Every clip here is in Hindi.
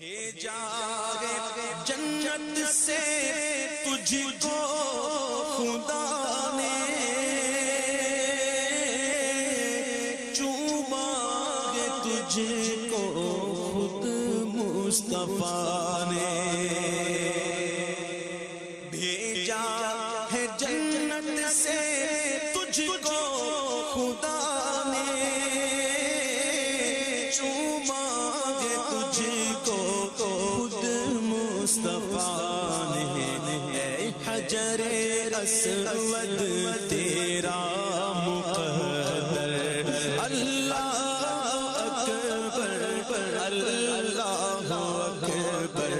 भेजा जन्नत से तुझको खुदा ने चूमा तुझको खुद मुस्तफ़ा ने। ऐ हजरे असवद तेरा मुकद्दर अल्लाह अकबर अल्लाह अकबर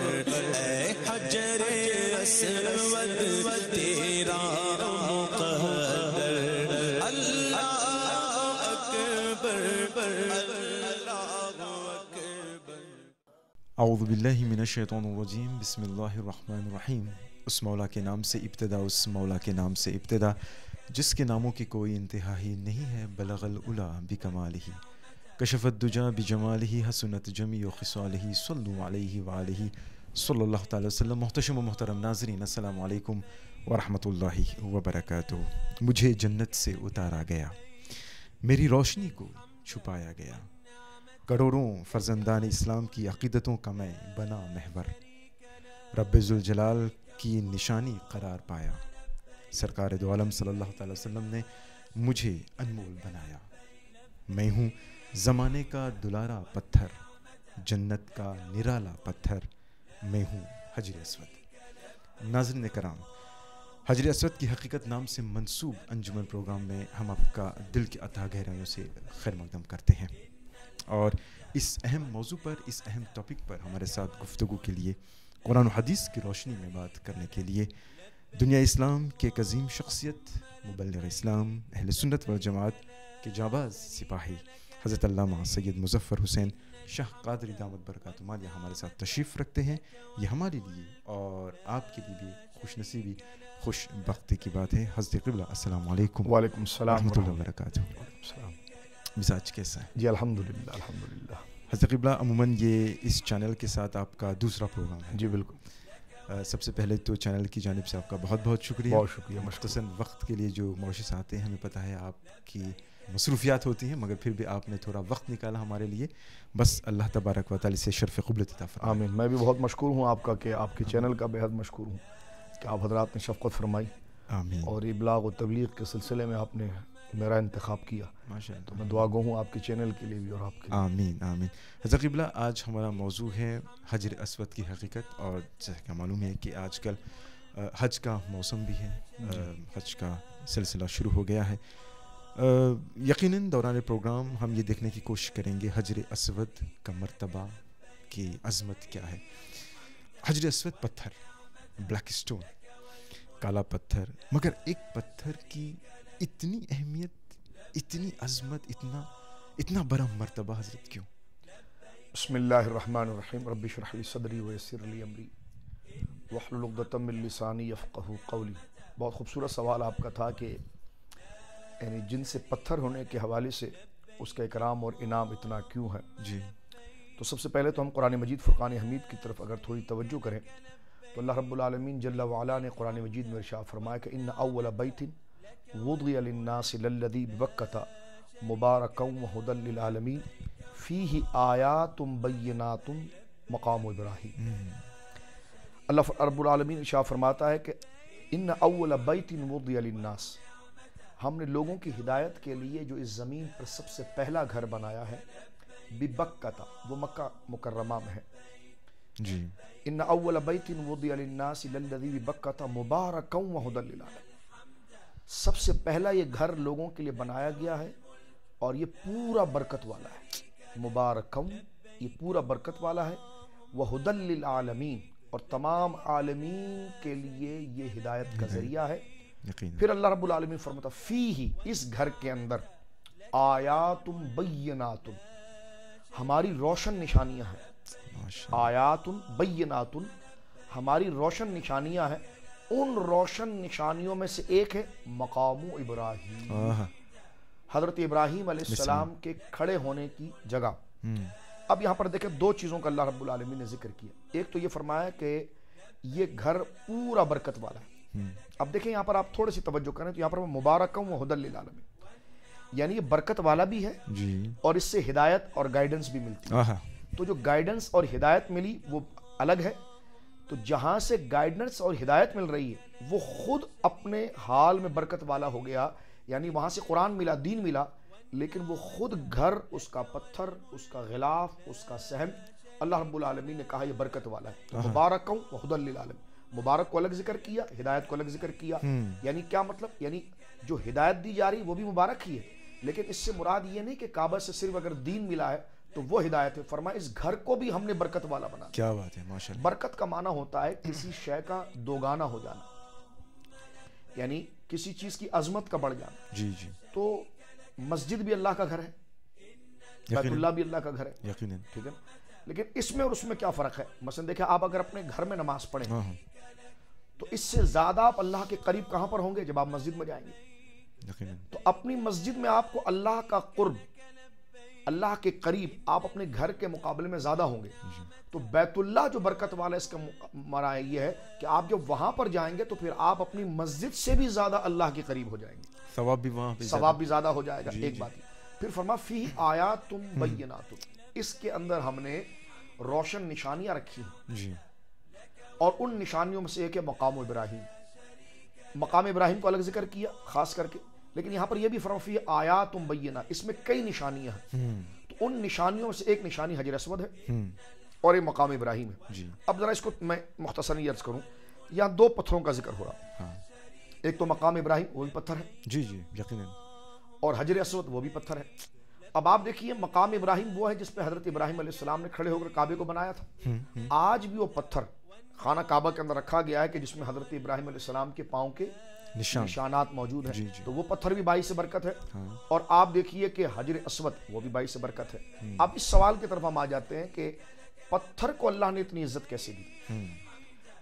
ऐ हजरे असवद तेरा मुकद्दर अल्लाह अकबर अल्लाह अकबर आउज़बिल्लिमिनशैतरजीम बसमीम उस मौला के नाम से इब्तदा, उस मौला के नाम से इब्तदा, जिसके नामों की कोई इंतहा ही नहीं है, बलगल उला भी कमाल ही कशफ़त दुजा भी जमाल ही हसनत जमी खसाल ही सल्लु अलैहि व आलिहि, सल्लल्लाहु वसल्लम। मोहतशम मोहतरम नाजरीन, अस्सलाम वालेकुम व रहमतुल्लाहि मुझे जन्नत से उतारा गया, मेरी रोशनी को छुपाया गया। करोड़ों फर्जंदान इस्लाम की अकीदतों का मैं बना महवर। रब्ज़ुलजलाल की निशानी करार पाया। सरकार दो आलम सल्लल्लाहु अलैहि वसल्लम ने मुझे अनमोल बनाया। मैं हूँ ज़माने का दुलारा पत्थर, जन्नत का निराला पत्थर। मैं हूँ हजर असवद। नाजरन कराम, हजर असवद की हकीकत नाम से मंसूब अंजुमन प्रोग्राम में हम आपका दिल के अता गहराइयों से खैर मकदम करते हैं। और इस अहम मौजू पर, इस अहम टॉपिक पर हमारे साथ गुफ्तु के लिए कुरान हदीस की रोशनी में बात करने के लिए दुनिया इस्लाम के एक अजीम शख्सियत मुबलग इस्लाम अहल सुन्नत व जमात के जाबाज सिपाही हज़रत सैयद मुजफ़र हुसैन शाह कादरी दामद बरकतमाल यहाँ हमारे साथ तशरीफ़ रखते हैं ये हमारे लिए और आपके लिए भी खुश नसीबी खुश बख्ती की बात है हज़रत क़िबला अस्सलाम वालेकुम वालेकुम सलाम रहमतुल्लाहि व बरकातुहू सलाम मिजाज कैसा है जी अल्हम्दुलिल्लाह हज़रत क़िबला अमूमन ये इस चैनल के साथ आपका दूसरा प्रोग्राम है। जी बिल्कुल। सबसे पहले तो चैनल की जानिब से आपका बहुत बहुत शुक्रिया। बहुत शुक्रिया मशकूर वक्त के लिए जो मौशस आते हैं हमें पता है आपकी मसरूफियात होती हैं मगर फिर भी आपने थोड़ा वक्त निकाला हमारे लिए। बस अल्लाह तबारक व ताली से शर्फ क़बूलत आमीन। मैं भी बहुत मशहूर हूँ आपका कि आपके चैनल का बेहद मशहूर हूँ कि आप हजरात ने शफ़क़त फरमाई। आमीन। और इबलाग व तबलीग के सिलसिले में आपने मेरा इंतखब किया। तो मैं दुआ गो हूँ आपके चैनल के लिए भी और आपके आमीन आमीन। हज़रत क़िबला आज हमारा मौजू है हजर असवद की हकीकत और जैसा कि मालूम है कि आजकल अ, हज का मौसम भी है। हज का सिलसिला शुरू हो गया है। यकीनन दौरान प्रोग्राम हम ये देखने की कोशिश करेंगे हजर असवद का मरतबा की अजमत क्या है। हजर असवद पत्थर ब्लैक स्टोन काला पत्थर मगर एक पत्थर की इतनी अहमियत इतनी अजमत इतना इतना बड़ा मरतबा हज़रत क्यों? बसमीम रबी सदरी वसरली अमरी कौली। बहुत खूबसूरत सवाल आपका था कि यानी जिनसे पत्थर होने के हवाले से उसका इकराम और इनाम इतना क्यों है? जी। तो सबसे पहले तो हम कुरान मजीद फ़ुरान हमीद की तरफ़ अगर थोड़ी तवज्जो करें तो अल्लाह रब्बुल आलमीन जल्ला वाला ने कुरान मजीद में इरशाद फरमाया कि इन अव्वल बैतिन वुदिया लिन्नास लल्लज़ी बिबक्कता मुबारकम व हुदल लिल आलमीन फ़ीहि आयातुम बय्यनातुम मकाम इब्राहीम अल्लाह रब्बुल आलमीन इरशाद फरमाता है कि इन अव्वल बैतिन वुदिया लिन्नास हमने लोगों की हिदायत के लिए जो इस ज़मीन पर सबसे पहला घर बनाया है बिबक्कता वो मक्का मुकर्रमा में है जी इन अव्वल बैतिन वुदिया लिन्नास लल्लज़ी बिबक्कता मुबारकम व हुदल लिल आलमीन। सबसे पहला ये घर लोगों के लिए बनाया गया है और ये पूरा बरकत वाला है। मुबारकम ये पूरा बरकत वाला है। वह हुदल आलमीन और तमाम आलमीन के लिए ये हिदायत का ज़रिया है। फिर अल्लाह रब्बुल आलमीन फरमाता फ़ी ही इस घर के अंदर आयातुम बैयनातुम हमारी रोशन निशानियाँ हैं। माशा आयातुन बैयनातुन हमारी रोशन निशानियाँ हैं। उन रोशन निशानियों में से एक है मकामु इब्राहिम। हज़रत इब्राहिम अलैहिस्सलाम के खड़े होने की जगह। हम्म। अब यहाँ पर देखें दो चीज़ों का अल्लाह रब्बुल आलमीन ने ज़िक्र किया। एक तो ये फरमाया कि ये घर पूरा बरकत वाला है। हम्म। अब देखें यहाँ पर आप थोड़ी सी तवज्जो करें तो यहाँ पर मुबारकम व हुदल यानी ये बरकत वाला भी है जी। और इससे हिदायत और गाइडेंस भी मिलती है। तो जो गाइडेंस और हिदायत मिली वो अलग है। तो जहाँ से गाइडेंस और हिदायत मिल रही है वो खुद अपने हाल में बरकत वाला हो गया यानी वहाँ से कुरान मिला दीन मिला लेकिन वो खुद घर उसका पत्थर उसका गिलाफ उसका सहन अल्लाह रब्बुल ने कहा ये बरकत वाला है। तो मुबारक वहुदल लिल आलम। मुबारक को अलग ज़िक्र किया हिदायत को अलग ज़िक्र किया। यानी क्या मतलब? यानी जो हिदायत दी जा रही है वो भी मुबारक ही है। लेकिन इससे मुराद ये नहीं कि काबा से सिर्फ़ अगर दीन मिला है तो वो हिदायत है फरमा इस घर को भी हमने बरकत वाला बना क्या बात है माशाल्लाह। बरकत का माना होता है किसी शय का दोगाना हो जाना यानी किसी चीज़ की अजमत का बढ़ जाना। जी जी। तो मस्जिद भी अल्लाह का घर है बैतुल्लाह भी अल्लाह का घर है। यकीनन। ठीक है लेकिन इसमें और उसमें क्या फ़र्क है? मसलन देखिए आप अगर अपने घर में नमाज़ पढ़ें हाँ हाँ। तो इससे ज़्यादा आप अल्लाह के करीब कहाँ पर होंगे? जब आप मस्जिद में जाएँगे। तो अपनी मस्जिद में आपको अल्लाह का कुर्ब अल्लाह के करीब आप अपने घर के मुकाबले में ज़्यादा होंगे। तो बैतुल्लाह जो बरकत वाला इसका मरा ये है कि आप जब वहाँ पर जाएँगे तो फिर आप अपनी मस्जिद से भी ज़्यादा अल्लाह के करीब हो जाएँगे। सवाब भी वहाँ पे सवाब भी ज़्यादा हो जाएगा जी, एक जी। बात फिर फरमा फ़ी आया तुम बैना तुम इसके अंदर हमने रोशन निशानियाँ रखी हैं। और उन निशानियों में से एक है मकाम इब्राहिम। मकाम इब्राहिम को अलग ज़िक्र किया खास करके लेकिन यहाँ पर यह भी फरफी आया तुम बैना इसमें कई निशानियाँ हैं। हम्म। तो उन निशानियों से एक निशानी हजर असवद है हम्म। और एक मकाम इब्राहिम है। जी। अब जरा इसको मैं मुख्तसर अर्ज़ करूँ। यहाँ दो पत्थरों का ज़िक्र हो रहा हाँ। एक तो मकाम इब्राहिम वो भी पत्थर है। जी जी यकीनन। और हजर असवद वो भी पत्थर है। अब आप देखिए मकाम इब्राहिम वो है जिस पे हज़रत इब्राहिम अलैहिस्सलाम ने खड़े होकर काबे को बनाया था। हम्म आज भी वो पत्थर खाना काबा के अंदर रखा गया है कि जिसमें हज़रत इब्राहिम अलैहिस्सलाम के पाँव के निशान। निशानात मौजूद है। जी, जी। तो वो पत्थर भी बाई से बरकत है। हाँ। और आप देखिए कि हजर असवद वो भी बाई से बरकत है। अब इस सवाल की तरफ़ हम आ जाते हैं कि पत्थर को अल्लाह ने इतनी इज़्ज़त कैसे दी? हम्म।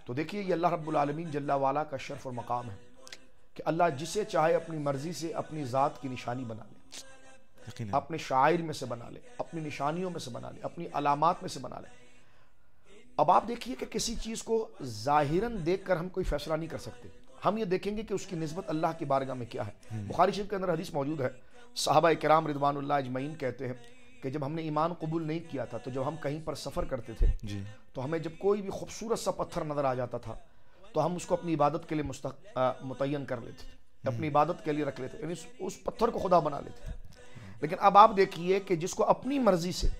तो देखिए ये अल्लाह रब्बुल आलमीन जल्ला वाला का शर्फ और मकाम है कि अल्लाह जिसे चाहे अपनी मर्ज़ी से अपनी ज़ात की निशानी बना ले। अपने शायर में से बना ले अपनी निशानियों में से बना ले अपनी अलामात में से बना ले। अब आप देखिए कि किसी चीज़ को ज़ाहिरन देख कर हम कोई फैसला नहीं कर सकते। हम ये देखेंगे कि उसकी नस्बत अल्लाह की बारगाह में क्या है। बुखारी शरीफ के अंदर हदीस मौजूद है। साहबा कराम रिदवान अजमैन कहते हैं कि जब हमने ईमान कबूल नहीं किया था तो जब हम कहीं पर सफ़र करते थे जी। तो हमें जब कोई भी खूबसूरत सा पत्थर नज़र आ जाता था तो हम उसको अपनी इबादत के लिए मुतय्यन कर लेते थे। अपनी इबादत के लिए रख लेते यानी उस पत्थर को खुदा बना लेते लेकिन अब आप देखिए कि जिसको अपनी मर्ज़ी से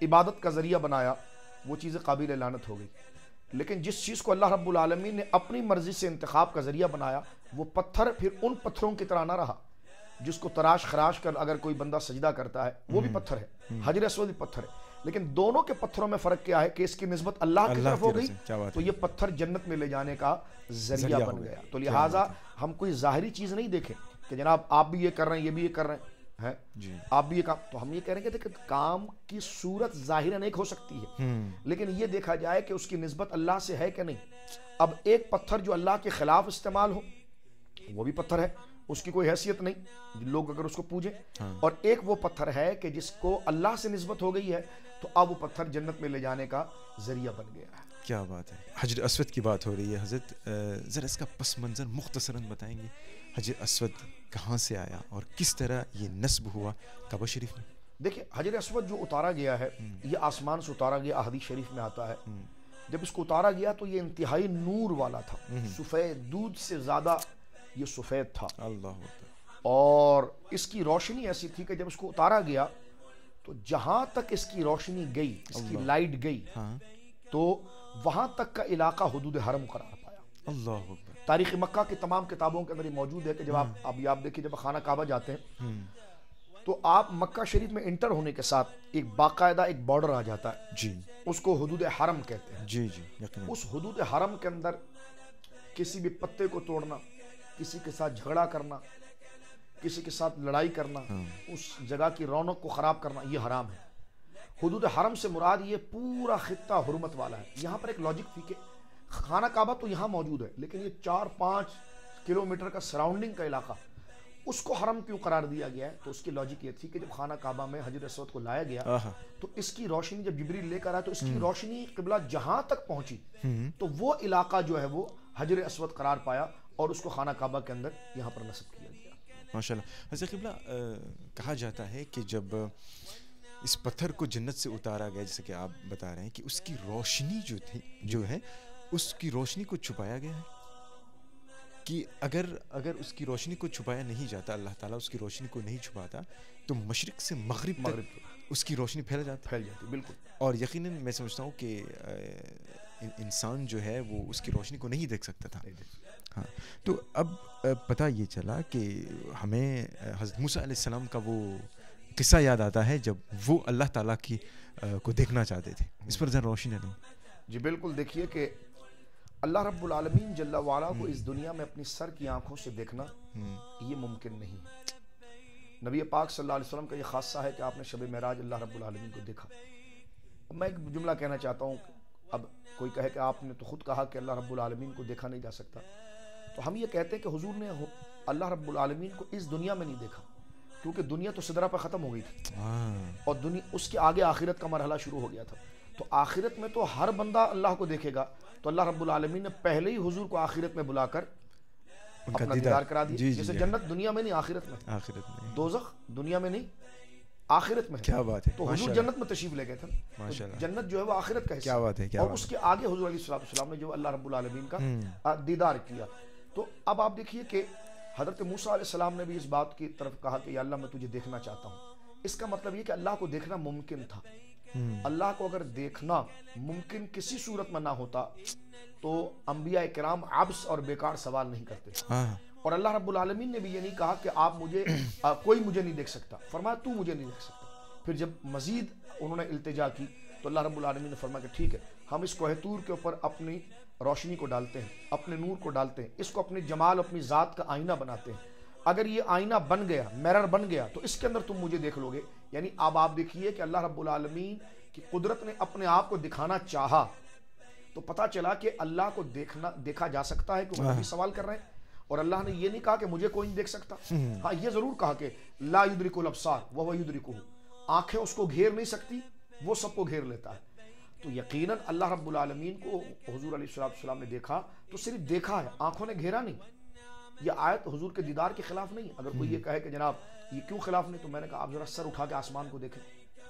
इबादत का ज़रिया बनाया वो चीज़ें काबिल लानत हो गई। लेकिन जिस चीज़ को अल्लाह रब्बुल ने अपनी मर्ज़ी से इंतखाब का ज़रिया बनाया वो पत्थर फिर उन पत्थरों की तरह ना रहा जिसको तराश खराश कर अगर कोई बंदा सजदा करता है वो भी पत्थर है हजर असवद भी पत्थर है। लेकिन दोनों के पत्थरों में फ़र्क क्या है कि इसकी नस्बत अल्लाह की तरफ़ हो गई तो ये पत्थर जन्नत में ले जाने का ज़रिया बन। गया। तो लिहाजा हम कोई जाहिरी चीज़ नहीं देखें कि जनाब आप भी ये कर रहे हैं ये भी ये कर रहे हैं। हैं? जी। आप भी ये काम तो हम ये कह रहे हैं कि काम की सूरत जाहिरन एक हो सकती है। हम्म। लेकिन ये देखा जाए कि उसकी नस्बत अल्लाह से है कि नहीं। अब एक पत्थर जो अल्लाह के खिलाफ इस्तेमाल हो वो भी पत्थर है। उसकी कोई हैसियत नहीं। लोग अगर उसको पूजें हाँ। और एक वो पत्थर है कि जिसको अल्लाह से नस्बत हो गई है तो अब वो पत्थर जन्नत में ले जाने का ज़रिया बन गया है। क्या बात है। हजर असवद की बात हो रही है। हज़रत ज़रा इसका पस मंज़र मुख्तसरन बताएँगे। हजर असवद कहाँ से आया और किस तरह ये नस्ब हुआ काबा शरीफ में? देखिए हजर असवद जो उतारा गया है ये आसमान से उतारा गया अहदीस शरीफ में आता है। जब इसको उतारा गया तो ये इंतहाई नूर वाला था। सफ़ेद दूध से ज़्यादा ये सफ़ेद था। अल्लाह और इसकी रोशनी ऐसी थी कि जब इसको उतारा गया तो जहाँ तक इसकी रोशनी गई इसकी लाइट गई हाँ। तो वहाँ तक का इलाका हदूद हरम करार पाया। अल्लाह तारीख मक्का की तमाम किताबों के अंदर ये मौजूद है कि जब आप अभी आप देखिए जब खाना काबा जाते हैं हम्म, तो आप मक्का शरीफ में इंटर होने के साथ एक बाकायदा एक बॉर्डर आ जाता है। जी। उसको हदूद हरम कहते हैं। जी जी उस हदूद हरम के अंदर किसी भी पत्ते को तोड़ना किसी के साथ झगड़ा करना किसी के साथ लड़ाई करना उस जगह की रौनक को ख़राब करना ये हराम है। हदूद हरम से मुराद ये पूरा खत्ता हरमत वाला है। यहाँ पर एक लॉजिक थी कि खाना काबा तो यहाँ मौजूद है लेकिन ये चार पाँच किलोमीटर का सराउंडिंग का इलाका उसको हरम क्यों करार दिया गया है? तो उसकी लॉजिक ये थी कि जब खाना काबा में हजर असवद को लाया गया तो इसकी रोशनी जब जिबरील लेकर आया तो इसकी रोशनी किबला जहाँ तक पहुँची हम्म, तो वो इलाका जो है वो हजर असवद करार पाया और उसको खाना काबा के अंदर यहाँ पर नस्ब किया गया। माशाल्लाह। हज़रत क़िबला कहा जाता है कि जब इस पत्थर को जन्नत से उतारा गया जैसे कि आप बता रहे हैं कि उसकी रोशनी जो थी जो है उसकी रोशनी को छुपाया गया है? कि अगर अगर उसकी रोशनी को छुपाया नहीं जाता अल्लाह ताला उसकी रोशनी को नहीं छुपाता तो मशरक से मगरिब मगरिब उसकी रोशनी फैल जाती। फैल जाती बिल्कुल। और यकीनन मैं समझता हूँ कि इंसान जो है वो उसकी रोशनी को नहीं देख सकता था। हाँ तो अब पता ये चला कि हमें हज़रत मूसा का वो किस्सा याद आता है जब वो अल्लाह ताला की अ, को देखना चाहते थे। इस पर ज़रा रोशनी डालें। जी बिल्कुल। देखिए कि अल्लाह रब्बुल आलमीन जल्ला वाला को इस दुनिया में अपनी सर की आँखों से देखना ये मुमकिन नहीं है। नबी पाक सल्लल्लाहु अलैहि वसल्लम का ये खासा है कि आपने शब महराज अल्लाह रब्बुल आलमीन को देखा। अब मैं एक जुमला कहना चाहता हूँ अब कोई कहे कि आपने तो खुद कहा कि अल्लाह रब्बुल आलमीन को देखा नहीं जा सकता। तो हम ये कहते हैं कि हुजूर ने अल्लाह रब्बुल आलमीन को इस दुनिया में नहीं देखा क्योंकि दुनिया तो सिदरा पर ख़त्म हो गई थी। हाँ। और दुनिया उसके आगे आखिरत का मरहला शुरू हो गया था। तो आखिरत में तो हर बंदा अल्लाह को देखेगा तो अल्लाह रब्बुल आलमीन ने पहले ही हुजूर को आखिरत में बुलाकर अपना दीदार करा दिया। जी जैसे जन्नत दुनिया में नहीं आखिरत में। आखिरत में दोजख दुनिया में नहीं आखिरत में। क्या बात है तो हुजूर जन्नत में तशरीफ़ ले गए थे। तो जन्नत जो है वो आखिरत का क्या बात है, क्या और बात उसके आगे हुजूर अलैहिस्सलाम ने जो अल्लाह रब्बुल आलमीन का हम्म। दीदार किया। तो अब आप देखिए कि हज़रत मूसा अलैहिस्सलाम ने भी इस बात की तरफ़ कहा कि या अल्लाह मैं तुझे देखना चाहता हूँ। इसका मतलब ये कि अल्लाह को देखना मुमकिन था। अल्लाह को अगर देखना मुमकिन किसी सूरत में ना होता तो अम्बिया कराम अब्स और बेकार सवाल नहीं करते। हाँ। और अल्लाह रब्बुल आलमीन ने भी ये नहीं कहा कि आप मुझे आ, कोई मुझे नहीं देख सकता। फरमाया तू मुझे नहीं देख सकता। फिर जब मजीद उन्होंने इल्तिजा की तो अल्लाह रब्बुल आलमीन ने फरमाया कि ठीक है हम इस कोहतूर के ऊपर अपनी रोशनी को डालते हैं अपने नूर को डालते हैं इसको अपने जमाल अपनी ज़ात का आईना बनाते हैं। अगर ये आईना बन गया मिरर बन गया तो इसके अंदर तुम मुझे देख लोगे। यानी अब आप देखिए कि अल्लाह रब्बुल आलमीन की कुदरत ने अपने आप को दिखाना चाहा। तो पता चला कि अल्लाह को देखना देखा जा सकता है क्योंकि नबी सवाल कर रहे हैं। और अल्लाह ने ये नहीं कहा कि मुझे कोई नहीं देख सकता। हाँ ये ज़रूर कहा कि ला युद्रिकुल अबसार वह युद्रिकुहु। आँखें उसको घेर नहीं सकती वो सबको घेर लेता है। तो यकीनन अल्लाह रब्बुल आलमीन को हुजूर अलैहिस्सलाम ने देखा तो सिर्फ़ देखा है आँखों ने घेरा नहीं। ये आयत हुजूर के दीदार के खिलाफ नहीं अगर कोई ये कहे कि जनाब ये क्यों खिलाफ नहीं? तो मैंने कहा आप जरा सर उठा के आसमान को देखें।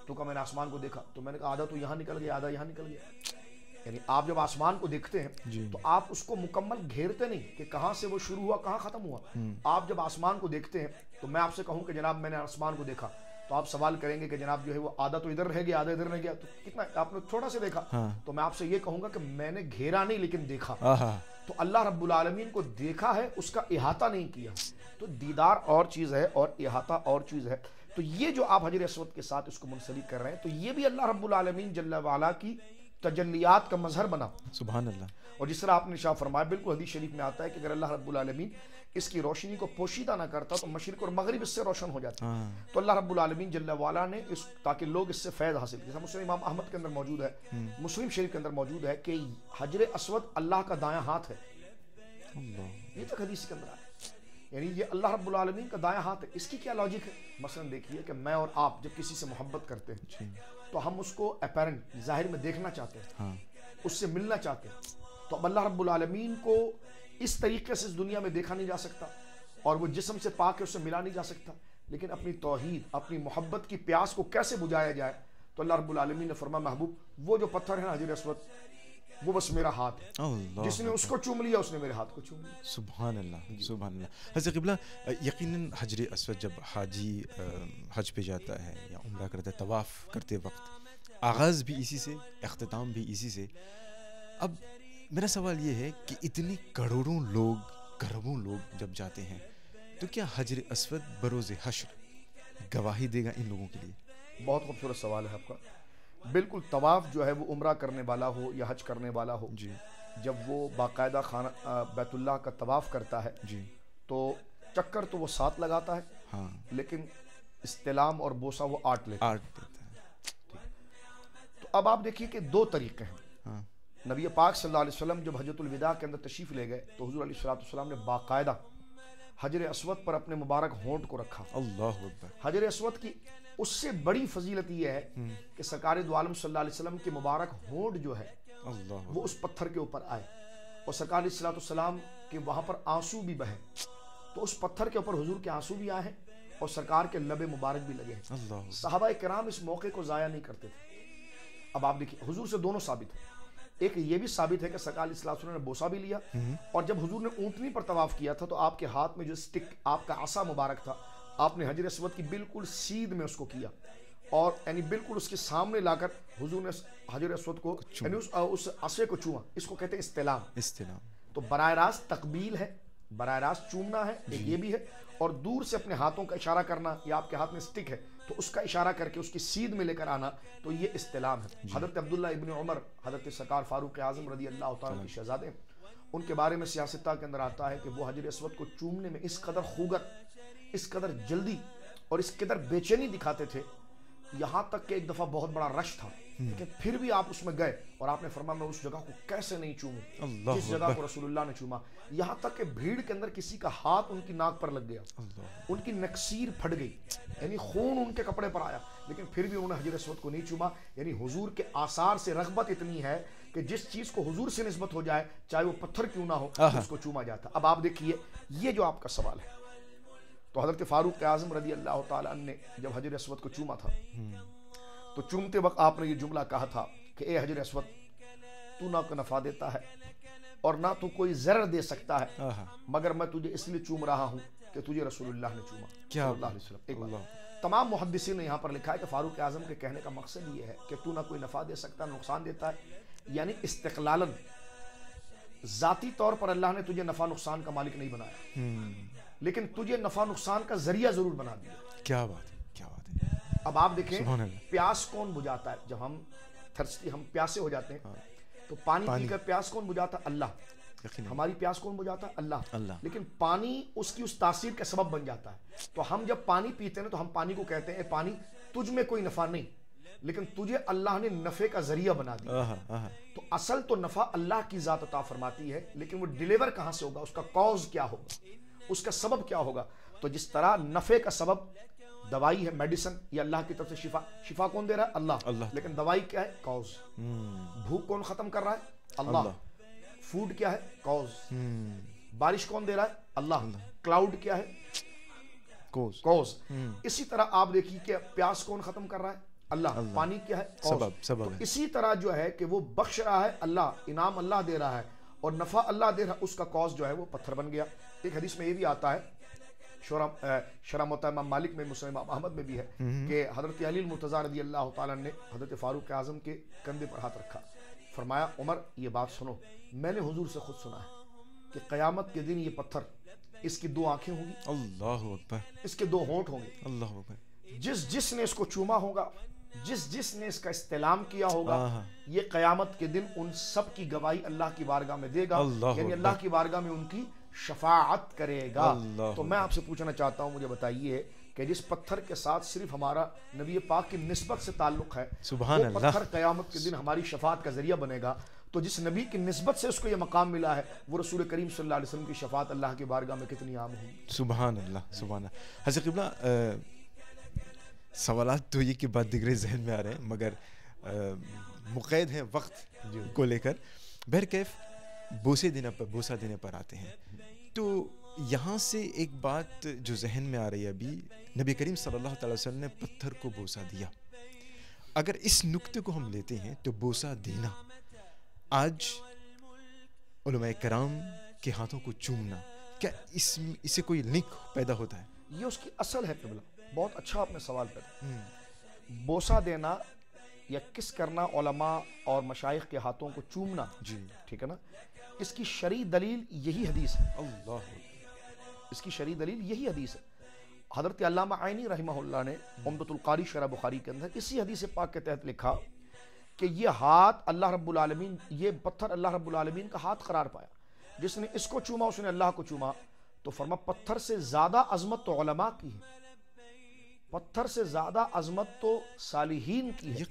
तो कहा मैंने आसमान को देखा। तो मैंने कहा आधा तो यहाँ निकल गया आधा यहाँ निकल गया। यानी आप जब आसमान को देखते हैं तो आप उसको मुकम्मल घेरते नहीं कि कहाँ से वो शुरू हुआ कहाँ खत्म हुआ। आप जब आसमान को देखते हैं तो मैं आपसे कहूँ कि जनाब मैंने आसमान को देखा। तो आप सवाल करेंगे कि जनाब जो है वो आधा तो इधर रह गया आधा इधर रह गया। तो कितना आपने थोड़ा सा देखा। हाँ। तो मैं आपसे ये कहूँगा कि मैंने घेरा नहीं लेकिन देखा। तो अल्लाह रब्बुल आलमीन को देखा है, उसका इहाता नहीं किया। तो दीदार और चीज़ है और इहाता और चीज़ है। तो ये जो आप हजर असवद के साथ इसको मुंसलिक कर रहे हैं तो ये भी अल्लाह रब्बुल आलमीन जल्ला वाला की तजल्लियात का मजहर बना। सुबह अल्लाह और जिस तरह आपने शाह फरमाया बिल्कुल हदीस शरीफ में आता है कि अगर अल्लाह रब्बुल आलमीन इसकी रोशनी को पोशीदा ना करता तो मशरक और मगरब इससे रोशन हो जाता हाँ। तो अल्लाह रब्बुल आलमीन जल्ला वाला ने इस ताकि लोग इससे फैज़ हासिल जैसा मुस्लिम इमाम अहमद के अंदर मौजूद है मुस्लिम शरीफ के अंदर मौजूद है कि हजर असवद अल्लाह का दाया हाथ है। ये तक हदीस के अंदर आया। यानी ये अल्लाह रब्बुल का दाया हाथ है। इसकी क्या लॉजिक है? मसलन देखिए कि मैं और आप जब किसी से मोहब्बत करते हैं तो हम उसको अपेरेंट ज़ाहिर में देखना चाहते हैं। हाँ। उससे मिलना चाहते हैं। तो अब अल्लाह रब्बुल आलमीन को इस तरीके से इस दुनिया में देखा नहीं जा सकता और वो जिसम से पाक है उससे मिला नहीं जा सकता। लेकिन अपनी तोहहीद अपनी मोहब्बत की प्यास को कैसे बुझाया जाए? तो अल्लाह रब्बुल आलमीन ने फरमा महबूब वो जो पत्थर है ना हजर असवद वो बस मेरा हाथ है। अल्लाह जिसने उसको चूम लिया उसने मेरे हाथ को चूम लिया। सुबहान अल्लाह सुबहान अल्लाह हज़रत क़िबला यकीनन हजर असवद जब हाजी हज पे जाता है या उम्र करता है तवाफ़ करते वक्त आगाज़ भी इसी से अख्ताम भी इसी से। अब मेरा सवाल ये है कि इतनी करोड़ों लोग खरबों लोग जब जाते हैं तो क्या हजर असवद बरोज़ हशर गवाही देगा इन लोगों के लिए? बहुत खूबसूरत सवाल है आपका। बिल्कुल तवाफ जो है वो उम्र करने वाला हो या हज करने वाला हो। जी। जब वो बाकायदा खाना बैतुल्ला का तवाफ करता है जी। तो चक्कर तो वो सात लगाता है हाँ। लेकिन इस्तेलाम और बोसा वो आठ लेता आर्ट देता है। तो अब आप देखिए कि दो तरीके हैं। हाँ। नबी पाक सल्लल्लाहु अलैहि वसल्लम जब हजरतुल विदा के अंदर तशरीफ़ ले गए तो हुजूर अलैहिस्सलाम ने बाकायदा हजर असवद पर अपने मुबारक होंठ को रखा। अल्लाह हजर असवद की उससे बड़ी फजीलत यह है कि सरकार दो आलम सल्लल्लाहु अलैहि वसल्लम के मुबारक होंठ जो है अल्लाह वो उस पत्थर के ऊपर आए। और सरकार सलाम के वहाँ पर आँसू भी बहे। तो उस पत्थर के ऊपर हुजूर के आँसू भी आए हैं और सरकार के लबे मुबारक भी लगे हैं। साहबा कराम इस मौके को ज़ाया नहीं करते थे। अब आप देखिए हुजूर से दोनों साबित है। एक ये भी साबित है कि सरकार इस्लाम ने बोसा भी लिया और जब हुजूर ने ऊँटनी पर तवाफ किया था तो आपके हाथ में जो स्टिक आपका आसा मुबारक था आपने हजर असवद की बिल्कुल सीध में उसको किया और यानी बिल्कुल उसके सामने लाकर हुजूर ने हजर असवद को यानी उस, उस आसे को छुआ इसको कहते हैं इस्तेलाम। इस्तेलाम। तो बरह रास्त तकबील है बरह रास्त चूमना है एक ये भी है और दूर से अपने हाथों का इशारा करना या आपके हाथ में स्टिक है। तो उसका इशारा करके उसकी सीध में लेकर आना तो ये इस्तेलाम है। हज़रत अब्दुल्ला इबन उमर हज़रत सकार फारूक आज़म रदी अल्लाह के शहजादे उनके बारे में सियासता के अंदर आता है कि वो हजर असवद को चूमने में इस कदर खूगत इस कदर जल्दी और इस कदर बेचैनी दिखाते थे यहाँ तक कि एक दफ़ा बहुत बड़ा रश था लेकिन फिर भी आप उसमें गए और आपने फरमा मैं उस जगह को कैसे नहीं चूमूं? जिस जगह को रसूलुल्लाह ने चूमा। यहाँ तक कि भीड़ के अंदर किसी का हाथ उनकी नाक पर लग गया। उनकी नक्सीर फट गई। यानी खून उनके कपड़े पर आया। लेकिन फिर भी उन्होंने हजर असवद को नहीं चूमा। यानी हुजूर के आसार से रगबत इतनी है कि जिस चीज़ को हुजूर से नस्बत हो जाए चाहे वो पत्थर क्यों ना हो उसको चूमा जाता। अब आप देखिए ये जो आपका सवाल है तो हज़रत फारूक आज़म रदी अल्लाह ने जब हजर असवद को चूमा था। तो चूमते वक्त आपने ये जुमला कहा था कि ए हजर असवद तू ना को नफा देता है और ना तू कोई जर दे सकता है मगर मैं तुझे इसलिए चूम रहा हूँ कि तुझे रसूलुल्लाह ने चूमा। क्या। एक तमाम मुहद्दिसीन ने यहाँ पर लिखा है कि फारूक आज़म के कहने का मकसद ये है कि तू ना कोई नफ़ा दे सकता नुकसान देता है यानी इस्तकलालन। ज़ाती तौर पर अल्लाह ने तुझे नफ़ा नुकसान का मालिक नहीं बनाया। लेकिन तुझे नफ़ा नुकसान का ज़रिया ज़रूर बना दिया। क्या बात है क्या बात है। अब आप देखें प्यास कौन बुझाता है? जब हम थर्स्टी हम प्यासे हो जाते हैं तो पानी पानी। पीकर प्यास कौन बुझाता? अल्लाह। हमारी प्यास कौन बुझाता? अल्लाह। अल्लाह। लेकिन पानी उसकी उस तासीर का सबब बन जाता है। तो हम जब पानी पीते हैं तो हम पानी को कहते हैं पानी तुझ में कोई नफा नहीं लेकिन तुझे अल्लाह ने नफे का ज़रिया बना दिया। आहा आहा। तो असल तो नफा अल्लाह की जात अता फरमाती है लेकिन वो डिलीवर कहाँ से होगा? उसका कॉज क्या होगा? उसका सबब क्या होगा? तो जिस तरह नफे का सबब दवाई है मेडिसिन ये अल्लाह की तरफ़ से शिफा। शिफा कौन दे रहा है? अल्लाह। अल्लाह। लेकिन दवाई क्या है? कॉज हम्म। भूख कौन खत्म कर रहा है? अल्लाह। फ़ूड क्या है? कॉज हम्म। बारिश कौन दे रहा है? अल्लाह। क्लाउड क्या है? कॉज इसी तरह आप देखिए कि प्यास कौन खत्म कर रहा है? अल्लाह। अल्लाह। पानी क्या है? सबब- सबब तो इसी तरह जो है कि वो बख्श रहा है अल्लाह इनाम अल्लाह दे रहा है और नफा अल्लाह दे रहा है उसका कॉज जो है वो पत्थर बन गया। एक हदीस में ये भी आता है शरा इमाम मालिक में मुस्लिम अहमद में भी है कि हज़रत अली मुर्तज़ा रदी अल्लाह तआला ने हज़रत फारूक आज़म के कंधे पर हाथ रखा। फरमाया उमर ये बात सुनो मैंने हुजूर से खुद सुना है कि क़यामत के दिन ये पत्थर इसकी दो आँखें होंगी अल्लाह अकबर। इसके दो होंठ होंगे। अल्लाह अकबर। जिस जिसने इसको चूमा होगा जिस जिसने इसका इस्तेलाम किया होगा ये कयामत के दिन उन सब की गवाही अल्लाह की बारगाह में देगा यानी अल्लाह की बारगाह में उनकी शफाअत करेगा। तो मैं आपसे पूछना चाहता हूँ मुझे बताइए कि जिस पत्थर के साथ सिर्फ़ हमारा नबी पाक की निस्बत से ताल्लुक है वो पत्थर कयामत के दिन हमारी शफात का ज़रिया बनेगा। तो जिस नबी की नस्बत से उसको ये मकाम मिला है वो रसूल करीम सल्लल्लाहु अलैहि वसल्लम की शफात अल्लाह के बारगाह में कितनी आम होगी? सुबह अल्लाह सुबहान अल्लाह। हज़रत किबला सवाल तो ये कि बाद दिगरे जहन में आ रहे हैं मगर मुक़ैद हैं वक्त को लेकर। बहरकैफ बोसे देने पर बोसा देने पर आते हैं। तो यहाँ से एक बात जो जहन में आ रही है अभी नबी करीम सल्लल्लाहु अलैहि वसल्लम ने पत्थर को बोसा दिया। अगर इस नुक्ते को हम लेते हैं तो बोसा देना आज उलमाए कराम के हाथों को चूमना क्या इस इससे कोई लिंक पैदा होता है? ये उसकी असल है किबला बहुत अच्छा आपने सवाल करा बोसा देना या किस करना ओलमा और मशाइख के हाथों को चूमना। जी। ठीक है ना? इसकी शरी दलील यही हदीस है। अल्लाह। इसकी शरी दलील यही हदीस है। हज़रत अल्लामा आइनी रहमहुल्लाह ने उम्दतुल कारी शरा बुखारी के अंदर इसी हदीस पाक के तहत लिखा कि ये हाथ अल्लाह रब्बुल आलमीन ये पत्थर अल्लाह रब्बुल आलमीन का हाथ करार पाया। जिसने इसको चूमा उसने अल्लाह को चूमा। तो फरमा पत्थर से ज़्यादा अजमत तो उलमा की है। पत्थर से ज़्यादा अजमत तो सालिहीन की है।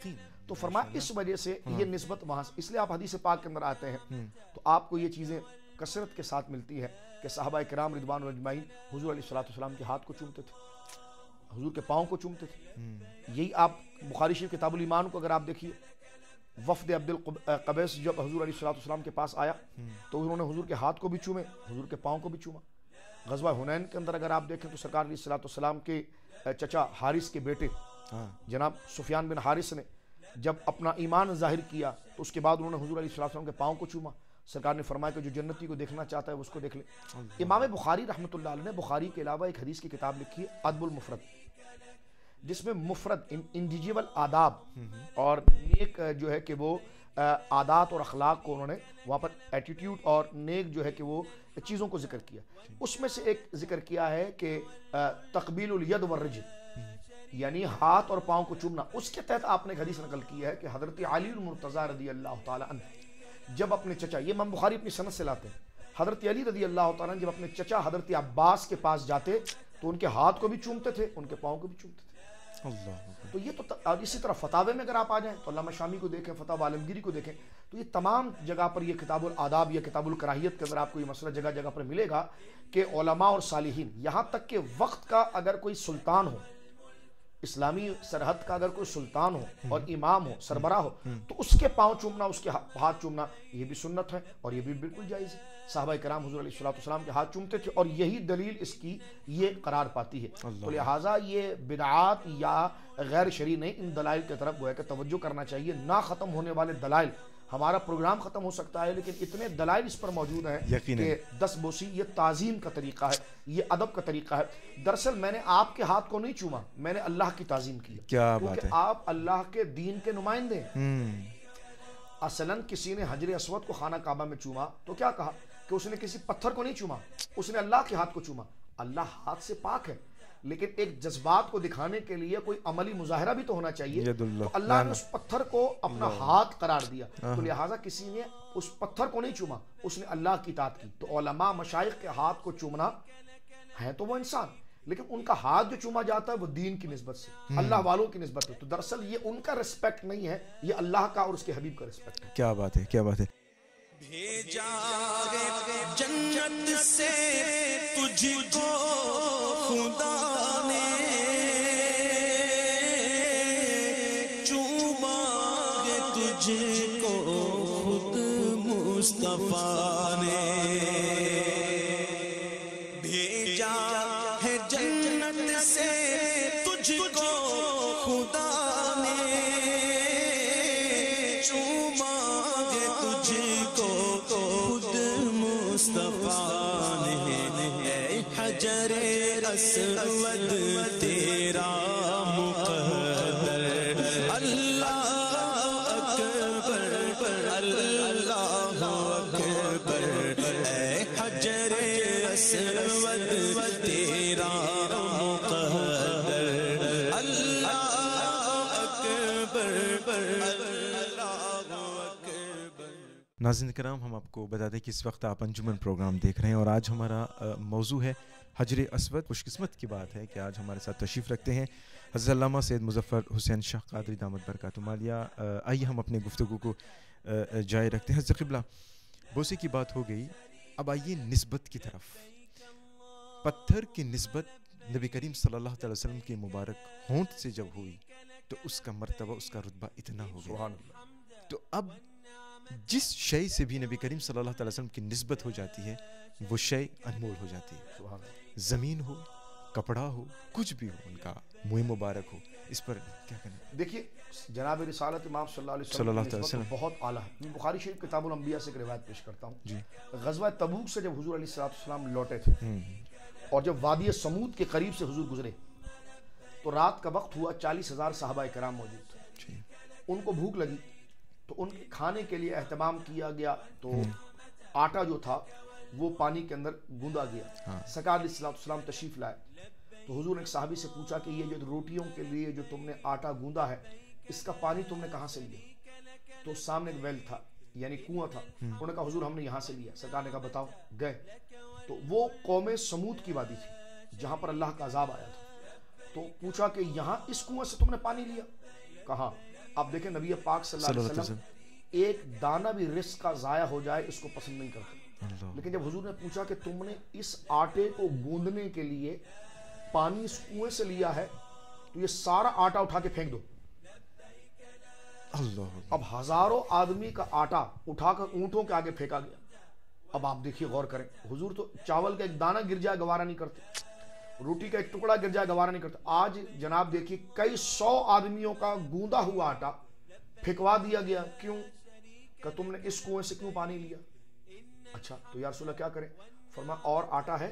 तो फरमा इस वजह से ये नस्बत वहाँ से इसलिए आप हदीस पाक के अंदर आते हैं। तो आपको ये चीज़ें कसरत के साथ मिलती है कि साहबा कराम रिदवान अजमाइन हजूर सलाम के हाथ को चूमते थे हजूर के पाँव को चूमते थे। यही आप बुखारी शरीफ किताबुल ईमान को अगर आप देखिए वफद अब्दुल कबैस जब हजूर सलाम के पास आया तो उन्होंने हजूर के हाथ को भी चूमे हजूर के पाँव को भी चूमा। गजवा हुनैन के अंदर अगर आप देखें तो सरकार सलाम के चचा हारिस के बेटे हाँ। जनाब सुफियान बिन हारिस ने जब अपना ईमान ज़ाहिर किया तो उसके बाद उन्होंने हजूर सलाम के पाँव को चूमा। सरकार ने फरमाया कि जो जन्नती को देखना चाहता है उसको देख ले। इमाम बुखारी रहमत ने बुखारी के अलावा एक हदीस की किताब लिखी है अदबुल मुफरत जिसमें मुफरत इंडिविजुअल आदाब और नेक जो है कि वो आदात और अखलाक को उन्होंने वहाँ पर एटीट्यूड और नेक जो है कि वो चीज़ों को ज़िक्र किया। उसमें से एक ज़िक्र किया है कि तकबील यद वर्ज यानी हाथ और पाँव को चूमना उसके तहत आपने एक हदीस नकल की है कि हज़रत अली मुर्तज़ा रदी अल्लाह तन जब अपने चचा ये मम बुखारी अपनी सनत से लाते हैं हज़रत अली रदी अल्लाह तन जब अपने चचा हज़रत अब्बास के पास जाते तो उनके हाथ को भी चूमते थे उनके पाँव को भी चूमते थे। तो ये तो त, इसी तरह फतावे में अगर आप आ जाएँ तो अल्लाह शामी को देखें फताव आलमगिरी को देखें तो ये तमाम जगह पर ये किताबुल आदाब या किताबुल कराहियत के अंदर आपको ये मसला जगह जगह पर मिलेगा कि ओलमा और सालिहीन यहाँ तक के वक्त का अगर कोई सुल्तान हो इस्लामी सरहद का अगर कोई सुल्तान हो और इमाम हो सरबरा हो तो उसके पाँव चूमना उसके हाथ चूमना ये भी सुन्नत है और ये भी बिल्कुल जायज़ है। साहबा कराम हजूर सलाम के हाथ चूमते थे और यही दलील इसकी ये करार पाती है। तो लिहाजा ये बिदात या गैर शरी नहीं इन दलाइल की तरफ़ गोया तवज्जो करना चाहिए। ना ख़त्म होने वाले दलाइल हमारा प्रोग्राम खत्म हो सकता है लेकिन इतने दलाइल इस पर मौजूद हैं कि दस बोसी ये ताजीम का तरीका है ये अदब का तरीका है। दरअसल मैंने आपके हाथ को नहीं चूमा मैंने अल्लाह की ताजीम की क्या बात है। आप अल्लाह के दीन के नुमाइंदे असलन किसी ने हजर असवद को खाना काबा में चूमा तो क्या कहा कि उसने किसी पत्थर को नहीं चूमा? उसने अल्लाह के हाथ को चूमा। अल्लाह हाथ से पाक है। लेकिन एक जज्बात को दिखाने के लिए कोई अमली मुजाहरा भी तो होना चाहिए। तो अल्लाह ने उस पत्थर को अपना हाथ करार दिया। तो लिहाजा किसी ने उस पत्थर को नहीं चूमा उसने अल्लाह की तात की। तो ओलमा मशाइ के हाथ को चूमना है तो वो इंसान लेकिन उनका हाथ जो चूमा जाता है वो दीन की नस्बत से अल्लाह वालों की नस्बत से। तो दरअसल ये उनका रिस्पेक्ट नहीं है ये अल्लाह का और उसके हबीब का रिस्पेक्ट है। क्या बात है क्या बात है। भेजा जन्नत से तुझको खुदा ने चूमा तुझको खुद मुस्तफ़ा ने। असवद तेरा नाजिन कराम हम आपको बता दें कि इस वक्त आप अंजुमन प्रोग्राम देख रहे हैं और आज हमारा मौजू है हजर असवद खुशकिस्मत की बात है कि आज हमारे साथ तशरीफ़ रखते हैं। हज़रत सैद मुजफ़र हुसैन शाह कादरी दामद बरकत मालिया आइए हम अपने गुफ्तु को जारी रखते हैं। हज़रत क़िबला बोसे की बात हो गई। अब आइए नस्बत की तरफ़। पत्थर की नस्बत नबी करीम सल्लल्लाहु अलैहि वसल्लम के मुबारक होंठ से जब हुई तो उसका मर्तबा उसका रुतबा इतना हो गया। तो अब जिस शय से भी नबी करीम सल्लल्लाहु अलैहि वसल्लम की नस्बत हो जाती है वो शय अनमोल हो जाती है। ज़मीन हो कपड़ा हो कुछ भी हो उनका मुँह मुबारक हो। इस पर क्या कहना देखिए जनाब रिसालत इमाम सल्लल्लाहु अलैहि वसल्लम बहुत आला है। मैं बुखारी शरीफ किताबुल अंबिया से एक रिवायत पेश करता हूँ। जी। गजवा तबूक से जब हुजूर अलैहिस्सलाम लौटे थे और जब वादी समूद के करीब से हुजूर गुजरे तो रात का वक्त हुआ चालीस हज़ार साहबा कराम मौजूद थे। उनको भूख लगी तो उनके खाने के लिए एहतमाम किया गया तो हम्म। आटा जो था वो पानी के अंदर गूंदा गया। हाँ। सकार सलाम तशरीफ़ लाए। तो हुजूर ने एक साहबी से पूछा कि ये जो रोटियों के लिए जो तुमने आटा गूंदा है इसका पानी तुमने कहाँ से लिया? तो सामने एक वेल था यानी कुआँ था। हम्म। उन्होंने कहा हुजूर हमने यहाँ से लिया। सरकार ने कहा बताओ गए। तो वो कौम समूद की वादी थी जहाँ पर अल्लाह का अजाब आया था। तो पूछा कि यहाँ इस कुआँ से तुमने पानी लिया? कहा अब देखें नबी पाक सल्लल्लाहु अलैहि वसल्लम एक दाना भी रिस्क का जाया हो जाए इसको पसंद नहीं करते। लेकिन जब हुजूर ने पूछा कि तुमने इस आटे को गूंदने के लिए पानी इस कुएँ से लिया है तो ये सारा आटा उठा के फेंक दो। अल्लाह। अब हज़ारों आदमी का आटा उठाकर ऊंटों के आगे फेंका गया। अब आप देखिए गौर करें हुजूर तो चावल का एक दाना गिर जाए गवारा नहीं करते रोटी का एक टुकड़ा गिर जाए गवारा नहीं करते। आज जनाब देखिए कई सौ आदमियों का गूंदा हुआ आटा फेंकवा दिया गया। क्यों? कि तुमने इस कुएँ से क्यों पानी लिया? अच्छा तो यार सुल्ला क्या करें? फरमा और आटा है?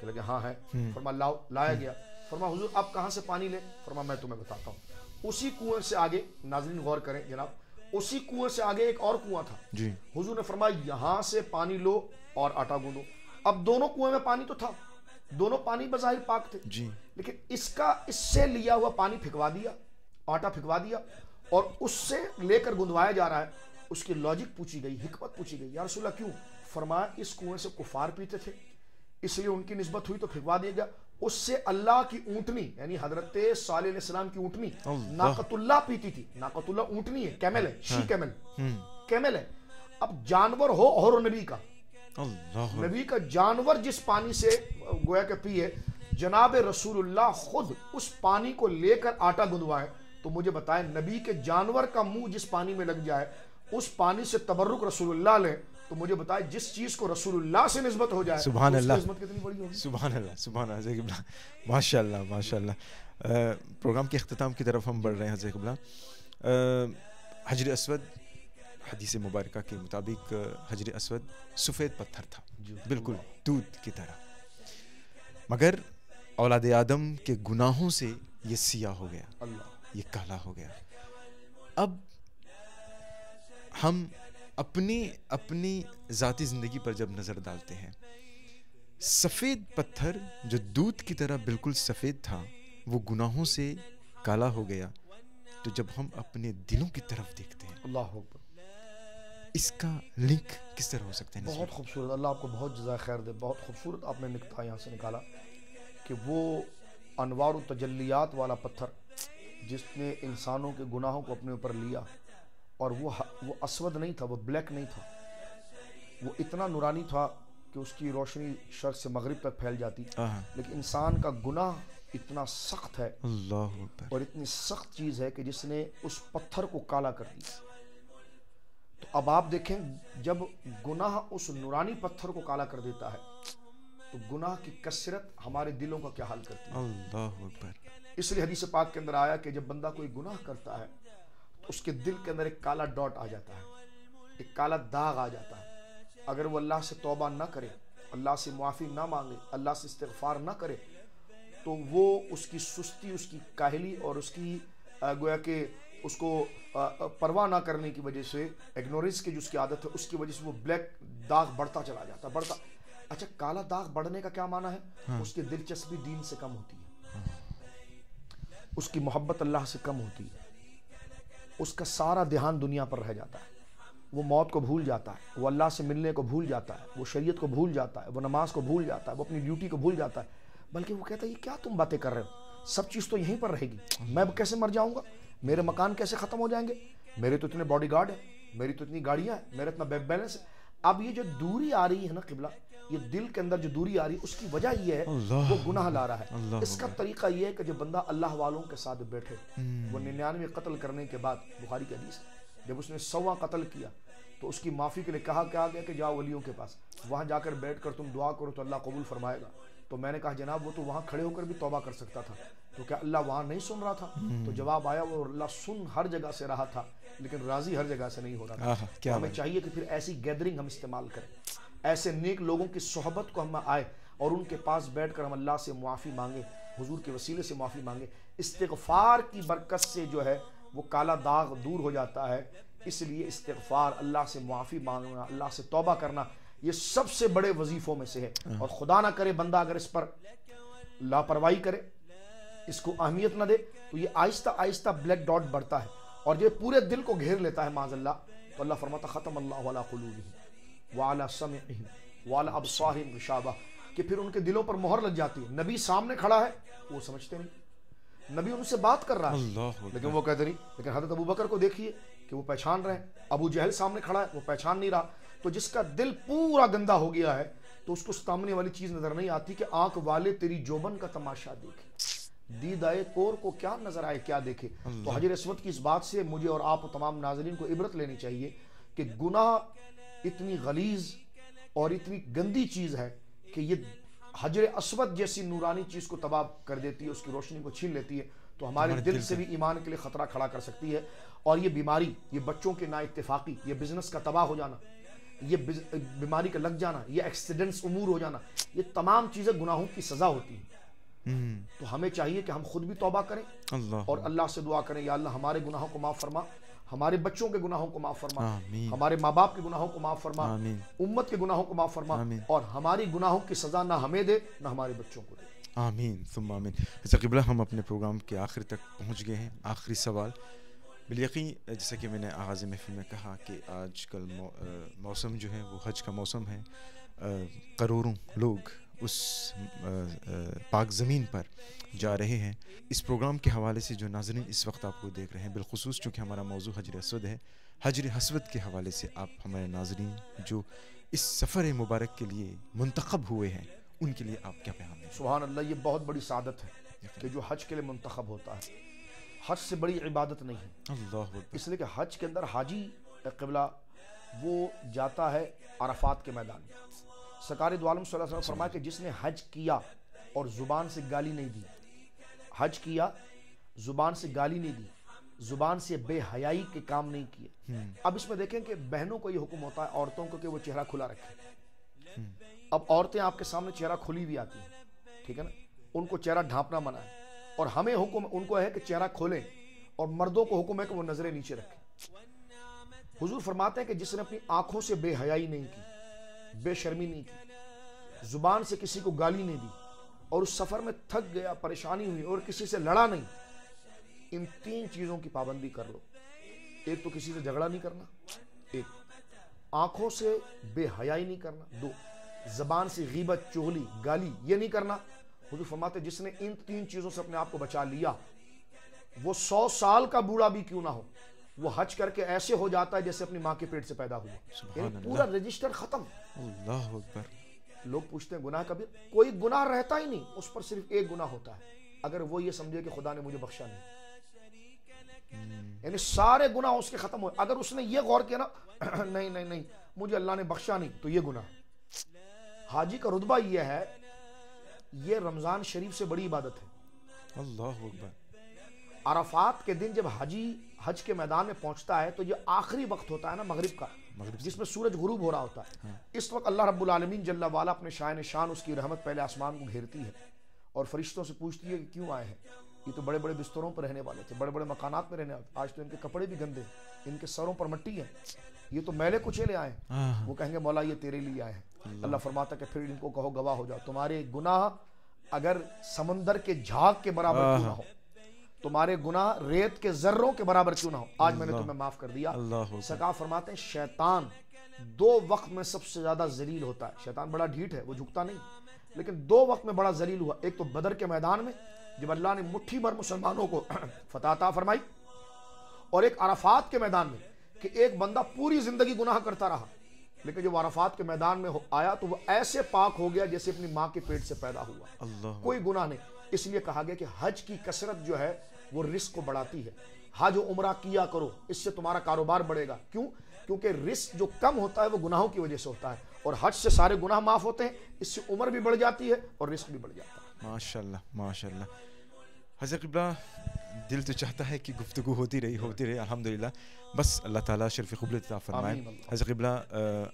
कह लगे हाँ है। फरमा लाओ लाया गया। फरमा हुजूर अब कहाँ से पानी ले? फरमा मैं तुम्हें बताता हूँ। उसी कुएँ से आगे नाजरीन गौर करें जनाब उसी कुएँ से आगे एक और कुआँ था। जी। हुजूर ने फरमाया यहाँ से पानी लो और आटा गूंदो। अब दोनों कुएँ में पानी तो था। दोनों पानी बजाहिर पाक थे। जी। लेकिन इसका इससे लिया हुआ पानी फिकवा दिया आटा फिकवा दिया और उससे लेकर गुंदवाया जा रहा है उसकी लॉजिक पूछी गई हिकमत पूछी गई यार रसूलल्लाह क्यों? फरमाया इस कुएँ से कुफार पीते थे इसलिए उनकी नस्बत हुई तो फिकवा दिया गया। उससे अल्लाह की ऊंटनी यानी हज़रत सलाम की ऊंटनी नाकतुल्ला पीती थी। नाकतुल्ला ऊंटनी है कैमल है शी कैमल। हम्म। कैमल है। अब जानवर हो और नबी का। नबी का जानवर जिस पानी से गोया के पिए जनाब रसूलुल्लाह खुद उस पानी को लेकर आटा गुंदवाए तो मुझे बताएँ नबी के जानवर का मुँह जिस पानी में लग जाए उस पानी से तबर्रुक रसूलुल्लाह ले तो मुझे बताएँ जिस चीज़ को रसूलुल्लाह से निस्बत हो जाए उसकी अल्लाह। निस्बत कितनी बड़ी होगी? सुबहान अल्लाह अल्लाह हज़रत क़िबला माशाल्लाह माशाल्लाह। प्रोग्राम के अख्ताम की तरफ़ हम बढ़ रहे हैं हज़रत क़िबला हजर असवद हदीस मुबारक के मुताबिक हजर असवद सफ़ेद पत्थर था बिल्कुल दूध की तरह। मगर औलाद आदम के गुनाहों से ये सिया हो गया ये काला हो गया। अब हम अपनी अपनी ज़ाती ज़िंदगी पर जब नज़र डालते हैं सफ़ेद पत्थर जो दूध की तरह बिल्कुल सफ़ेद था वो गुनाहों से काला हो गया। तो जब हम अपने दिलों की तरफ़ देखते हैं अल्लाह इसका लिंक किस तरह हो सकते हैं बहुत खूबसूरत। अल्लाह आपको बहुत जजा खैर दे। बहुत खूबसूरत आपने निकता यहाँ से निकाला कि वो अनवार तजल्लियात वाला पत्थर जिसने इंसानों के गुनाहों को अपने ऊपर लिया और वो वो असवद नहीं था वो ब्लैक नहीं था। वो इतना नुरानी था कि उसकी रोशनी शर्क से मगरिब तक फैल जाती। लेकिन इंसान का गुनाह इतना सख्त है और इतनी सख्त चीज़ है कि जिसने उस पत्थर को काला कर दिया। तो अब आप देखें जब गुनाह उस नुरानी पत्थर को काला कर देता है तो गुनाह की कसरत हमारे दिलों का क्या हाल करती है? इसलिए हदीस पाक के अंदर आया कि जब बंदा कोई गुनाह करता है उसके दिल के अंदर एक काला डॉट आ जाता है एक काला दाग आ जाता है। अगर वो अल्लाह से तौबा ना करे अल्लाह से मुआफ़ी ना मांगे अल्लाह से इस्तगफार ना करे तो वो उसकी सुस्ती उसकी काहली और उसकी गोया कि उसको परवाह ना करने की वजह से इग्नोरेंस की जो उसकी आदत है उसकी वजह से वो ब्लैक दाग बढ़ता चला जाता है बढ़ता। अच्छा काला दाग बढ़ने का क्या माना है। उसकी दिलचस्पी दीन से कम होती है। उसकी मोहब्बत अल्लाह से कम होती है। उसका सारा ध्यान दुनिया पर रह जाता है। वो मौत को भूल जाता है, वो अल्लाह से मिलने को भूल जाता है, वो शरीयत को भूल जाता है, वो नमाज़ को भूल जाता है, वो अपनी ड्यूटी को भूल जाता है। बल्कि वो कहता है, ये क्या तुम बातें कर रहे हो? सब चीज़ तो यहीं पर रहेगी। मैं कैसे मर जाऊँगा? मेरे मकान कैसे ख़त्म हो जाएँगे? मेरे तो इतने बॉडी गार्ड है, मेरी तो इतनी गाड़ियाँ हैं, मेरा इतना बैंक बैलेंस है। अब ये जो दूरी आ रही है ना किबला ये दिल के अंदर जो दूरी आ रही है उसकी वजह ये है वो गुनाह ला रहा है। इसका तरीका ये है कि जब बंदा अल्लाह वालों के साथ बैठे वो निन्यानवे कत्ल करने के बाद बुखारी की हदीस जब उसने सवा कत्ल किया तो उसकी माफ़ी के लिए कहा क्या गया कि जाओ वलियों के पास वहाँ जाकर बैठ कर तुम दुआ करो तो अल्लाह कबूल फरमाएगा। तो मैंने कहा जनाब वो तो वहाँ खड़े होकर भी तौबा कर सकता था तो क्या अल्लाह वहाँ नहीं सुन रहा था? तो जवाब आया वो अल्लाह सुन हर जगह से रहा था लेकिन राज़ी हर जगह से नहीं हो रहा था। क्या तो हमें चाहिए कि फिर ऐसी गैदरिंग हम इस्तेमाल करें। ऐसे नेक लोगों की सोहबत को हम आए और उनके पास बैठ कर हम अल्लाह से मुआफ़ी मांगे हुजूर के वसीले से मुआफ़ी मांगे। इस्तगफार की बरकत से जो है वो काला दाग दूर हो जाता है। इसलिए इस्तगफार अल्लाह से मुआफ़ी मांगना अल्लाह से तौबा करना ये सबसे बड़े वजीफ़ों में से है। और खुदा ना करे बंदा अगर इस पर लापरवाही करे इसको अहमियत ना दे तो ये आहिस्ता आहिस्ता ब्लैक डॉट बढ़ता है। और ये पूरे दिल को घेर लेता है माजल्ला तो अल्लाह फरमाता ख़त्म अल्लाह वाला समय वाला अबसारिम शाबा कि फिर उनके दिलों पर मोहर लग जाती है। नबी सामने खड़ा है वो समझते नहीं। नबी उनसे बात कर रहा है लेकिन वो कहते नहीं। लेकिन हज़रत अबू बकर को देखिए कि वो पहचान रहे हैं। अबू जहल सामने खड़ा है वो पहचान नहीं रहा। तो जिसका दिल पूरा गंदा हो गया है तो उसको सामने वाली चीज़ नज़र नहीं आती कि आँख वाले तेरी जोबन का तमाशा देखे। दीद आए कोर को क्या नज़र आए क्या देखे। तो हजर असवद की इस बात से मुझे और आप तमाम नाजरीन को इबरत लेनी चाहिए कि गुनाह इतनी गलीज और इतनी गंदी चीज़ है कि ये हजर असवद जैसी नूरानी चीज़ को तबाह कर देती है उसकी रोशनी को छीन लेती है तो हमारे दिल दिल से भी ईमान के लिए खतरा खड़ा कर सकती है। और ये बीमारी ये बच्चों के ना इत्तेफाकी ये बिज़नेस का तबाह हो जाना ये बीमारी का लग जाना ये एक्सीडेंट्स उमूर हो जाना ये तमाम चीज़ें गुनाहों की सजा होती हैं। हम्म, तो हमें चाहिए कि हम खुद भी तौबा करें अल्लाह। और अल्लाह से दुआ करें या अल्लाह हमारे गुनाहों को माफ़ फरमा हमारे बच्चों के गुनाहों को माफ़ फरमा। हमारे माँ बाप के गुनाहों को माफ़ फरमा। उम्मत के गुनाहों को माफ़ फरमा। और हमारी गुनाहों की सजा ना हमें दे ना हमारे बच्चों को दे। आमीन सुम आमीन। अच्छा क़िबला हम अपने प्रोग्राम के आखिर तक पहुँच गए हैं। आखिरी सवाल। बिलयकीन जैसा कि मैंने आगाज़ महफिल में कहा कि आज कल मौसम जो है वो हज का मौसम है। करोड़ों लोग उस पाक ज़मीन पर जा रहे हैं। इस प्रोग्राम के हवाले से जो नाजरन इस वक्त आपको देख रहे हैं बिलखसूस चूँकि हमारा मौजू हजर असवद है हजर हसवद के हवाले से आप हमारे नाजरीन जो इस सफ़र मुबारक के लिए मुंतखब हुए हैं उनके लिए आप क्या पैगाम सुबहान अल्लाह ये बहुत बड़ी सादत है कि जो हज के लिए मुंतखब होता है। हज से बड़ी इबादत नहीं है। अल्लाह इसलिए कि हज के अंदर हाजी कबला वो जाता है अरफात के मैदान में। सरकार दुआलम सल्लल्लाहु अलैहि वसल्लम फरमाया कि जिसने हज किया और ज़ुबान से गाली नहीं दी हज किया ज़ुबान से गाली नहीं दी ज़ुबान से बेहयाई के काम नहीं किए। अब इसमें देखें कि बहनों को ये हुक्म होता है औरतों को कि वो चेहरा खुला रखें। अब औरतें आपके सामने चेहरा खुली भी आती हैं ठीक है ना? उनको चेहरा ढांपना मना है। और हमें हुक्म उनको है कि चेहरा खोलें और मर्दों को हुक्म है कि वो नज़रें नीचे रखें। हुजूर फरमाते हैं कि जिसने अपनी आँखों से बेहयाई नहीं की बेशर्मी नहीं की। ज़ुबान से किसी को गाली नहीं दी। और उस सफ़र में थक गया, परेशानी हुई और किसी से लड़ा नहीं। इन तीन चीज़ों की पाबंदी कर लो। एक तो किसी से झगड़ा नहीं करना। एक, आँखों से बेहयाई नहीं करना। दो, जबान से गीबत चुगली गाली ये नहीं करना। हुजूर फरमाते, जिसने इन तीन चीज़ों से अपने आप को बचा लिया, वो सौ साल का बूढ़ा भी क्यों ना हो? वो हज करके ऐसे हो जाता है जैसे अपनी माँ के पेट से पैदा हुआ। पूरा रजिस्टर खत्म। अल्लाह लोग पूछते हैं गुनाह कबीर कोई गुनाह रहता ही नहीं उस पर सिर्फ़ एक गुनाह होता है। अगर वो ये समझे कि खुदा ने मुझे बख्शा नहीं। यानी सारे गुनाह उसके खत्म हुए अगर उसने ये गौर किया ना नहीं नहीं नहीं मुझे अल्लाह ने बख्शा नहीं तो ये गुनाह। हाजी का रुतबा ये है ये रमज़ान शरीफ से बड़ी इबादत है। अल्लाह अकबर। अरफात के दिन जब हाजी हज के मैदान में पहुँचता है तो ये आखिरी वक्त होता है ना मगरिब का जिसमें सूरज गुरूब हो रहा होता है। इस वक्त अल्लाह रब्बुल आलमीन जल्ला वाला अपने शायन शान उसकी रहमत पहले आसमान को घेरती है और फरिश्तों से पूछती है कि क्यों आए हैं? ये तो बड़े बड़े बिस्तरों पर रहने वाले थे बड़े बड़े मकानात में रहने वाले। आज तो इनके कपड़े भी गंदे हैं, इनके सरों पर मट्टी है। ये तो मैले कुचेले आए हैं। वो कहेंगे मौला ये तेरे लिए आए हैं। अल्लाह। फरमाता कि फिर इनको कहो गवाह हो जाओ। तुम्हारे गुनाह अगर समंदर के झाग के बराबर ना हो? तुम्हारे गुनाह रेत के जर्रों के बराबर क्यों ना हो? आज मैंने तुम्हें माफ़ कर दिया। सरकार फरमाते हैं शैतान दो वक्त में सबसे ज़्यादा जलील होता है। शैतान बड़ा ढीठ है वो झुकता नहीं। लेकिन दो वक्त में बड़ा जलील हुआ। एक तो बदर के मैदान में जब अल्लाह ने मुट्ठी भर मुसलमानों को फताता फरमाई और एक अरफात के मैदान में कि एक बंदा पूरी ज़िंदगी गुनाह करता रहा। लेकिन जब अरफात के मैदान में आया तो वो ऐसे पाक हो गया जैसे अपनी माँ के पेट से पैदा हुआ। कोई गुनाह नहीं। इसलिए कहा गया कि हज की कसरत जो है वो रिस्क को बढ़ाती है। हज उम्र किया करो, इससे तुम्हारा कारोबार बढ़ेगा। क्यों? क्योंकि रिस्क जो कम होता है, वो गुनाहों की वजह से होता है। और हज से सारे गुनाह माफ़ होते हैं, इससे उम्र भी बढ़ जाती है और रिस्क भी बढ़ जाता है। माशाल्लाह माशाल्लाह। हज़रत क़िबला दिल तो चाहता है कि गुफ्तु होती रही होती रही अलहमदिल्ला बस अल्लाह ताला शर्फ खुबल फरमाए हज़र कबला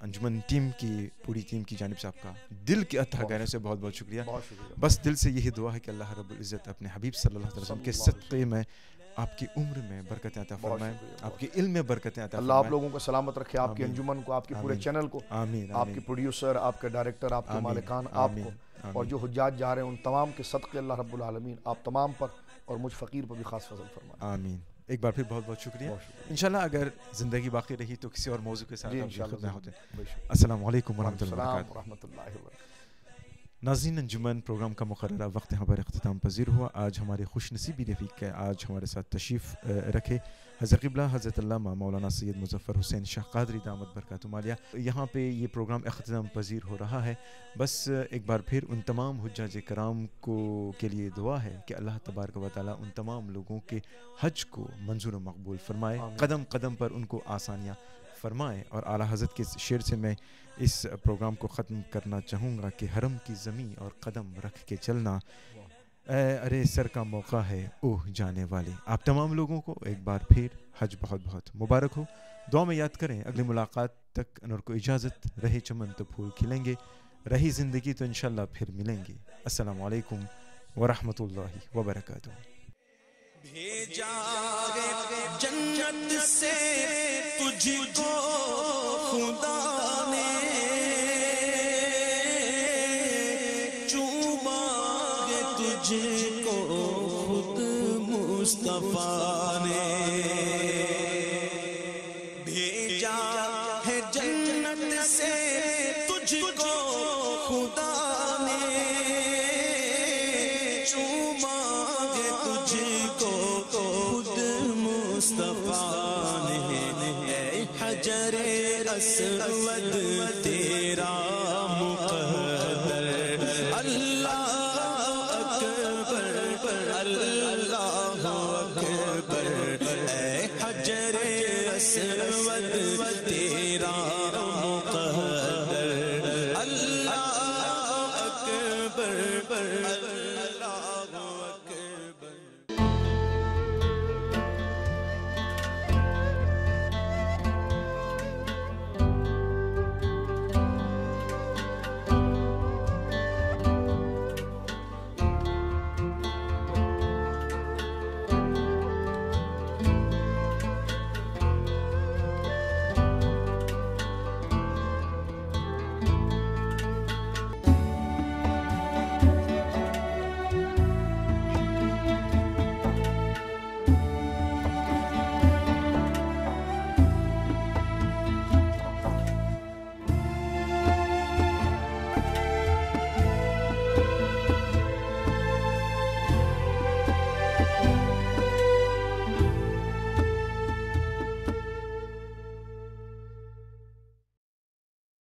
अंजुमन टीम की पूरी टीम की जानब से आपका दिल के अतः कहने से बहुत बहुत शुक्रिया बस दिल से यही दुआ है कि अल्लाह रब्ज़त अपने हबीब सल्लल्लाहु अलैहि वसल्लम के सदक़े में आपकी उम्र में बरकत अता फरमाए आपके इल्म में बरकत अता अल्लाह आप लोगों को सलामत रखे आपकी। अंजुमन को आपके पूरे चैनल को आमीन आपके प्रोड्यूसर आपके डायरेक्टर आपके मालिकान आपको और जो हुज्जाज जा रहे हैं उन तमाम के सदक़े अल्लाह रब्बुल आलमीन आप तमाम पर और मुझ फ़कीर पर भी ख़ास फजल फरमाए। आमीन। एक बार फिर बहुत बहुत शुक्रिया। इंशाल्लाह अगर ज़िंदगी बाकी रही तो किसी और मौजू के साथ होते इंशाल्लाह बेशक। अस्सलाम वालेकुम नाजीन अंजुमन प्रोग्राम का मुकर वक्त यहाँ पर अख्ताम पजीर हुआ। आज हमारे खुश नसीबी रफ़ीक के आज हमारे साथ तशरीफ़ रखे हज़रत क़िबला हज़रत अल्लामा मौलाना सैयद मुजफ़र हुसैन शाह कादरी दामद बरकत मालिया। यहाँ पे ये प्रोग्राम अख्ताम पजीर हो रहा है। बस एक बार फिर उन तमाम हुज्जाज कराम को के लिए दुआ है कि अल्लाह तबारक व ताली उन तमाम लोगों के हज को मंजूर मकबूल फरमाए। कदम कदम पर उनको आसानियाँ फरमाए और आला हज़रत के शेर से मैं इस प्रोग्राम को ख़त्म करना चाहूँगा कि हरम की ज़मी और कदम रख के चलना अरे सर का मौका है ओह जाने वाले। आप तमाम लोगों को एक बार फिर हज बहुत बहुत मुबारक हो। दुआ में याद करें, अगली मुलाकात तक अनवर को इजाज़त, रहे चमन तो फूल खिलेंगे, रही ज़िंदगी तो इन फिर मिलेंगे। अस्सलाम वालेकुम वरहमतुल्लाहि वबरकातुहू भेजा रे जन्नत से तुझको खुदा ने चूमा रे तुझको खुद मुस्तफ़ा ने।